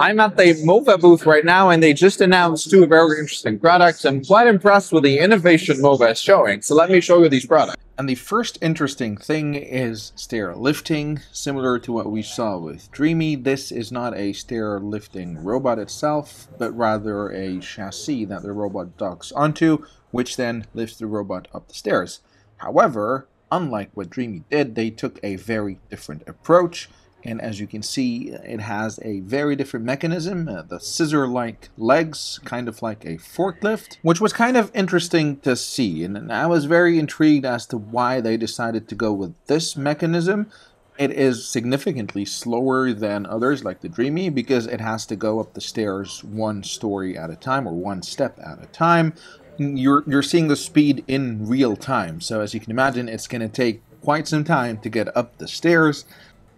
I'm at the MOVA booth right now, and they just announced two very interesting products. I'm quite impressed with the innovation MOVA is showing. So let me show you these products. And the first interesting thing is stair lifting. Similar to what we saw with Dreame, this is not a stair lifting robot itself, but rather a chassis that the robot docks onto, which then lifts the robot up the stairs. However, unlike what Dreame did, they took a very different approach and as you can see it has a very different mechanism. Uh, the scissor like legs kind of like a forklift which was kind of interesting to see. And I was very intrigued as to why they decided to go with this mechanism. It is significantly slower than others like the Dreame because it has to go up the stairs one story at a time or one step at a time. You're you're seeing the speed in real time. So as you can imagine it's going to take quite some time to get up the stairs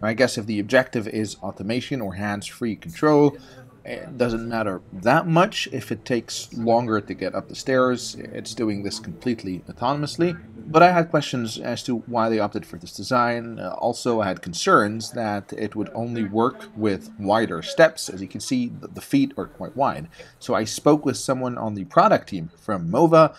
I guess if the objective is automation or hands-free control, it doesn't matter that much if it takes longer to get up the stairs. It's doing this completely autonomously. But I had questions as to why they opted for this design. Uh, also, I had concerns that it would only work with wider steps. As you can see, the feet are quite wide. So I spoke with someone on the product team from MOVA,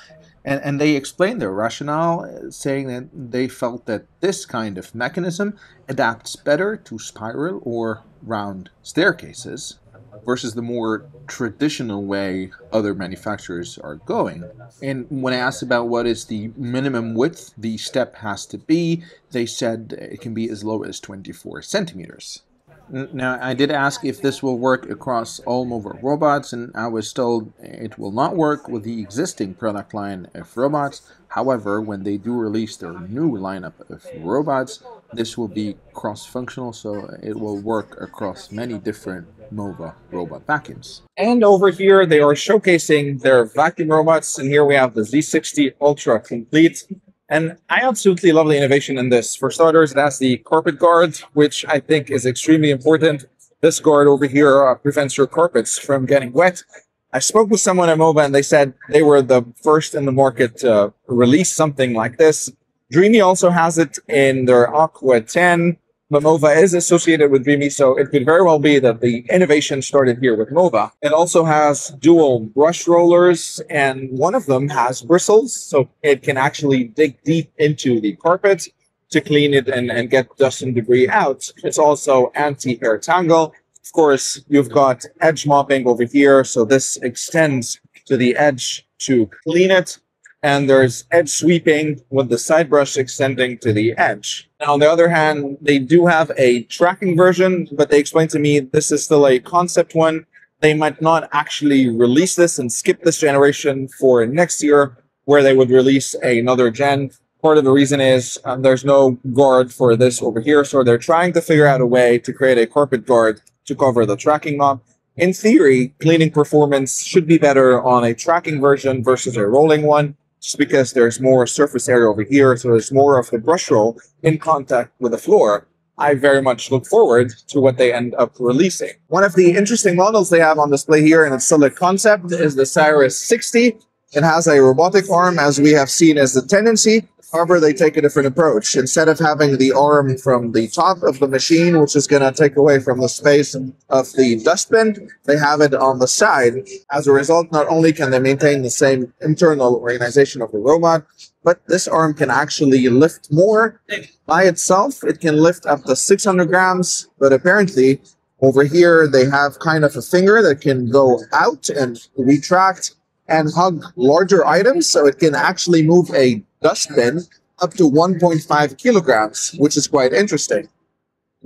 and, and they explained their rationale, uh, saying that they felt that this kind of mechanism adapts better to spiral or round staircases versus the more traditional way other manufacturers are going. And when I asked about what is the minimum width the step has to be, they said it can be as low as 24 centimeters. Now, I did ask if this will work across all MOVA robots, and I was told it will not work with the existing product line of robots. However, when they do release their new lineup of robots, this will be cross-functional, so it will work across many different MOVA robot vacuums. And over here, they are showcasing their vacuum robots, and here we have the Z60 Ultra Complete. And I absolutely love the innovation in this. For starters, it has the carpet guard, which I think is extremely important. This guard over here uh, prevents your carpets from getting wet. I spoke with someone at MOVA and they said they were the first in the market to release something like this. Dreame also has it in their Aqua 10 but MOVA is associated with Dreame, so it could very well be that the innovation started here with MOVA. It also has dual brush rollers, and one of them has bristles, so it can actually dig deep into the carpet to clean it and, and get dust and debris out. It's also anti-hair tangle. Of course, you've got edge mopping over here, so this extends to the edge to clean it and there's edge sweeping with the side brush extending to the edge. Now, on the other hand, they do have a tracking version, but they explained to me this is still a concept one. They might not actually release this and skip this generation for next year, where they would release another gen. Part of the reason is um, there's no guard for this over here, so they're trying to figure out a way to create a carpet guard to cover the tracking knob. In theory, cleaning performance should be better on a tracking version versus a rolling one just because there's more surface area over here, so there's more of the brush roll in contact with the floor. I very much look forward to what they end up releasing. One of the interesting models they have on display here, and it's still a concept, is the Cyrus 60. It has a robotic arm, as we have seen as the tendency, However, they take a different approach. Instead of having the arm from the top of the machine, which is going to take away from the space of the dustbin, they have it on the side. As a result, not only can they maintain the same internal organization of the robot, but this arm can actually lift more by itself. It can lift up to 600 grams, but apparently over here they have kind of a finger that can go out and retract and hug larger items. So it can actually move a dustbin up to 1.5 kilograms, which is quite interesting.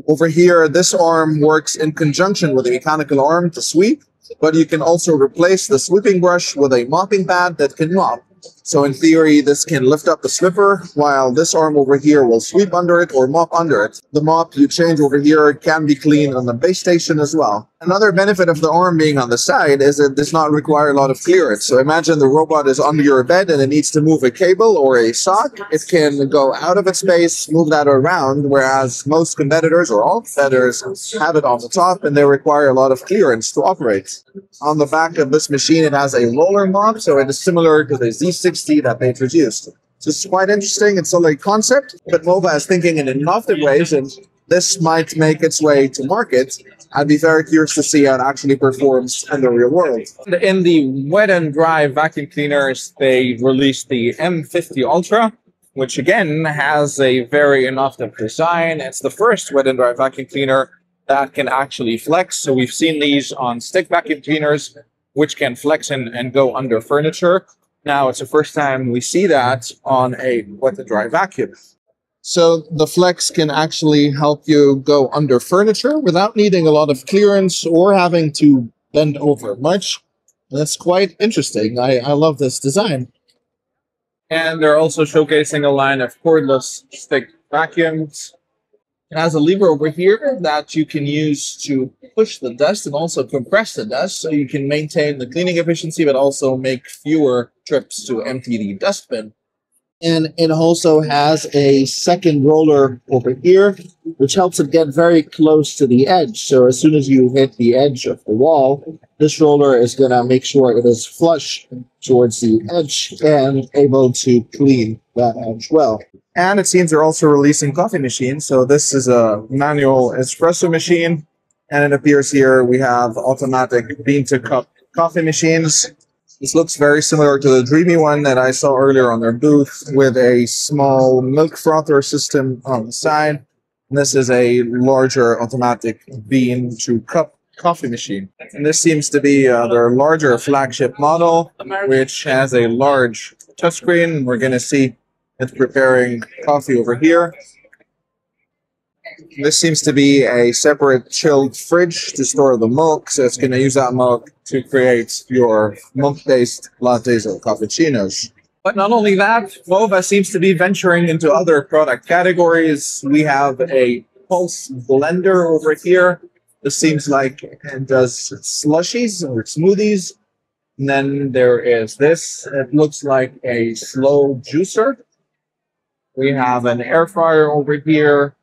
Over here, this arm works in conjunction with a mechanical arm to sweep, but you can also replace the sweeping brush with a mopping pad that can mop. So in theory, this can lift up the slipper, while this arm over here will sweep under it or mop under it. The mop you change over here can be cleaned on the base station as well. Another benefit of the arm being on the side is it does not require a lot of clearance. So imagine the robot is under your bed and it needs to move a cable or a sock. It can go out of its space, move that around, whereas most competitors or all competitors have it on the top and they require a lot of clearance to operate. On the back of this machine, it has a roller mop, so it is similar to the Z60 that they introduced. So it's quite interesting. It's a concept, but MOVA is thinking in innovative ways and this might make its way to market I'd be very curious to see how it actually performs in the real world. In the wet and dry vacuum cleaners, they released the M50 Ultra, which again has a very innovative design. It's the first wet and dry vacuum cleaner that can actually flex. So we've seen these on stick vacuum cleaners, which can flex and, and go under furniture. Now it's the first time we see that on a wet and dry vacuum. So the flex can actually help you go under furniture without needing a lot of clearance or having to bend over much. That's quite interesting. I, I love this design. And they're also showcasing a line of cordless stick vacuums. It has a lever over here that you can use to push the dust and also compress the dust so you can maintain the cleaning efficiency but also make fewer trips to empty the dustbin. And it also has a second roller over here, which helps it get very close to the edge. So as soon as you hit the edge of the wall, this roller is going to make sure it is flush towards the edge and able to clean that edge well. And it seems they're also releasing coffee machines. So this is a manual espresso machine. And it appears here we have automatic bean to cup coffee machines this looks very similar to the Dreame one that I saw earlier on their booth with a small milk frother system on the side. And this is a larger automatic bean to cup coffee machine. And this seems to be uh, their larger flagship model, which has a large touchscreen. We're going to see it's preparing coffee over here. This seems to be a separate chilled fridge to store the milk, so it's going to use that milk to create your milk-based lattes or cappuccinos. But not only that, Mova seems to be venturing into other product categories. We have a pulse blender over here. This seems like it does slushies or smoothies. And then there is this. It looks like a slow juicer. We have an air fryer over here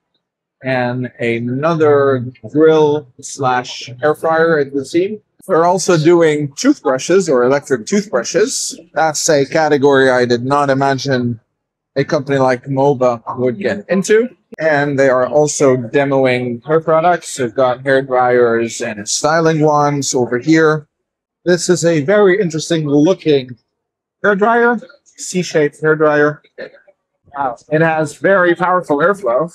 and another grill slash air fryer at the seam. We're also doing toothbrushes or electric toothbrushes. That's a category I did not imagine a company like Mova would get into. And they are also demoing hair products. They've got hair dryers and styling wands over here. This is a very interesting looking hair dryer, C-shaped hair dryer. Wow. It has very powerful airflow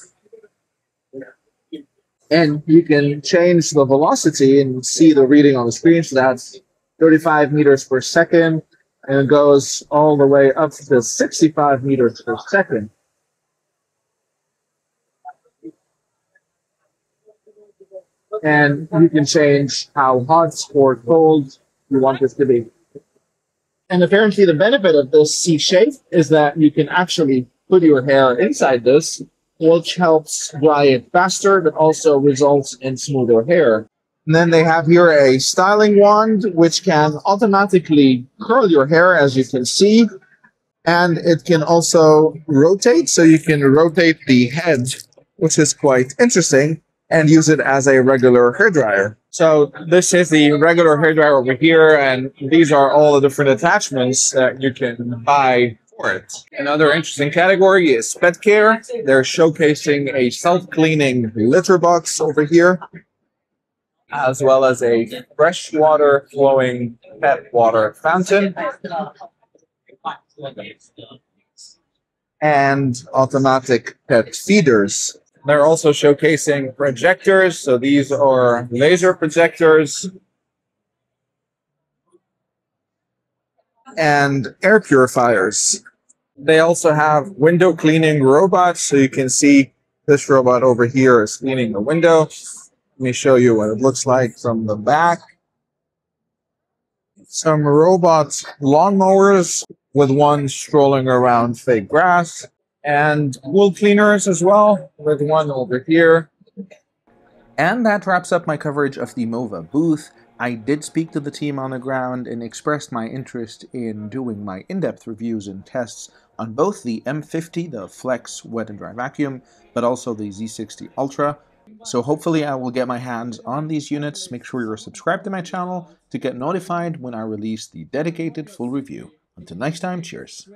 and you can change the velocity and see the reading on the screen. So that's 35 meters per second, and it goes all the way up to 65 meters per second. And you can change how hot or cold you want this to be. And apparently the benefit of this C shape is that you can actually put your hair inside this which helps dry it faster, but also results in smoother hair. And then they have here a styling wand, which can automatically curl your hair, as you can see. And it can also rotate, so you can rotate the head, which is quite interesting, and use it as a regular hair dryer. So this is the regular hair dryer over here, and these are all the different attachments that you can buy. Another interesting category is pet care. They're showcasing a self-cleaning litter box over here, as well as a freshwater flowing pet water fountain. And automatic pet feeders. They're also showcasing projectors. So these are laser projectors and air purifiers. They also have window cleaning robots, so you can see this robot over here is cleaning the window. Let me show you what it looks like from the back. Some robot lawnmowers with one strolling around fake grass and wool cleaners as well with one over here. And that wraps up my coverage of the MOVA booth. I did speak to the team on the ground and expressed my interest in doing my in-depth reviews and tests on both the M50, the Flex wet and dry vacuum, but also the Z60 Ultra. So hopefully I will get my hands on these units. Make sure you're subscribed to my channel to get notified when I release the dedicated full review. Until next time, cheers.